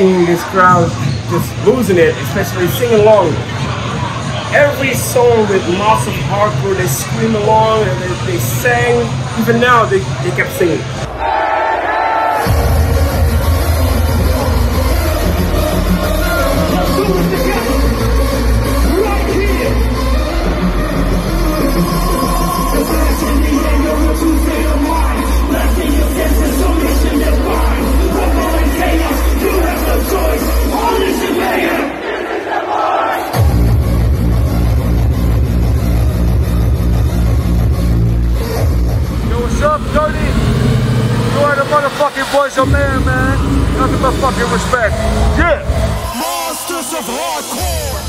seeing this crowd just losing it, especially singing along. Every song with massive hardcore, they scream along and they, they sang. Even now, they, they kept singing. Motherfucking voice of man, man. Nothing but fucking respect. Yeah. Monsters of hardcore.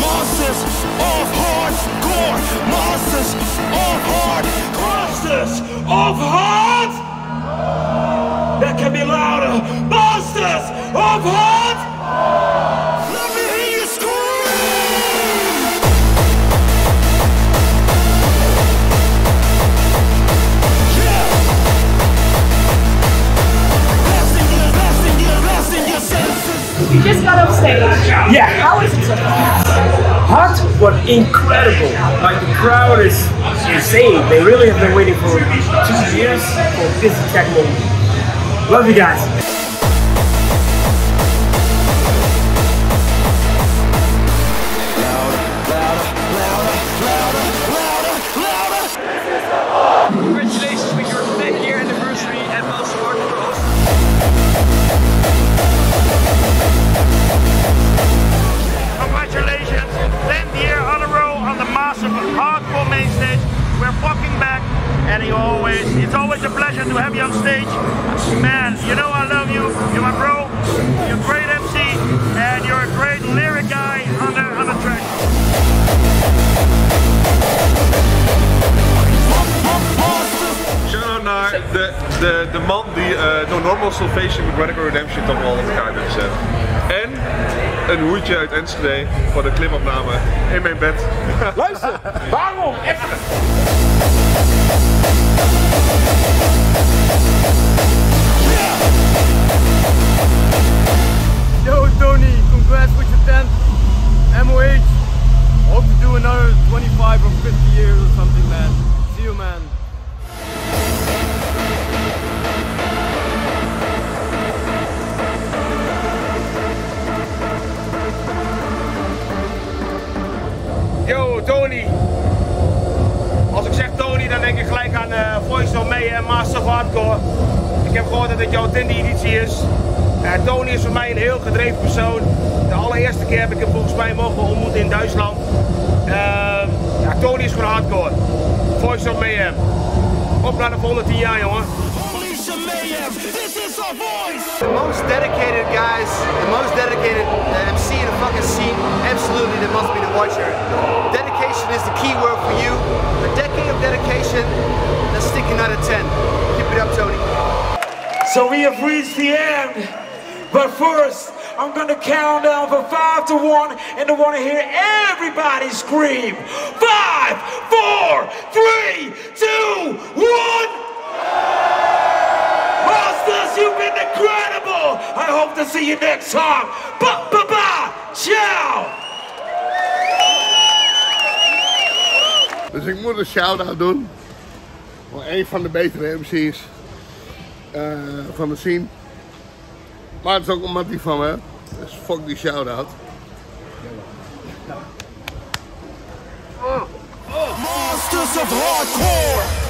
Monsters of hardcore. Monsters of hard. Monsters of. You just got off stage. Yeah. How is it so far? Hot, but incredible. Like the crowd is insane. They really have been waiting for two years for this exact moment. Love you guys. It's always a pleasure to have you on stage. Man, you know I love you. You're my bro. You're a great MC, and you're a great lyric guy on the on the track. Shout-out naar de, de, de man die eh door Normal Salvation met Radical Redemption toch wel op elkaar heeft gezet. En een hoedje uit Enschede voor de klimopname in mijn bed. Luister, waarom? Even. something, man. See you, man. Yo, Tony. Als ik zeg Tony, dan denk ik gelijk aan eh Voice of May en Master of Hardcore. Ik heb gehoord dat dit jouw tiende editie is. Eh, Tony is voor mij een heel gedreven persoon. De allereerste keer heb ik hem volgens mij mogen ontmoeten in Duitsland. Ja, Tony is gewoon hardcore. Voice of Mayhem. Op naar de volgende 10 jaar, jongen. The mayhem. This is our voice. The most dedicated guys, the most dedicated uh, MC in the fucking scene, absolutely that must be the Watcher. Dedication is the key word for you. A decade of dedication, let's stick another 10. Keep it up, Tony. So we have reached the end. But first, I'm gonna count down from five to one, and I wanna hear everybody scream. Five, four, three, two, one. Monsters, you've been incredible. I hope to see you next time. Ba ba ba. Ciao. Dus ik moet een shout-out doen voor een van de betere MC's eh, van de scene. Maar het is ook omdat die van me. Dus fuck die shout-out. Monsters of hardcore.